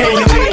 Hey,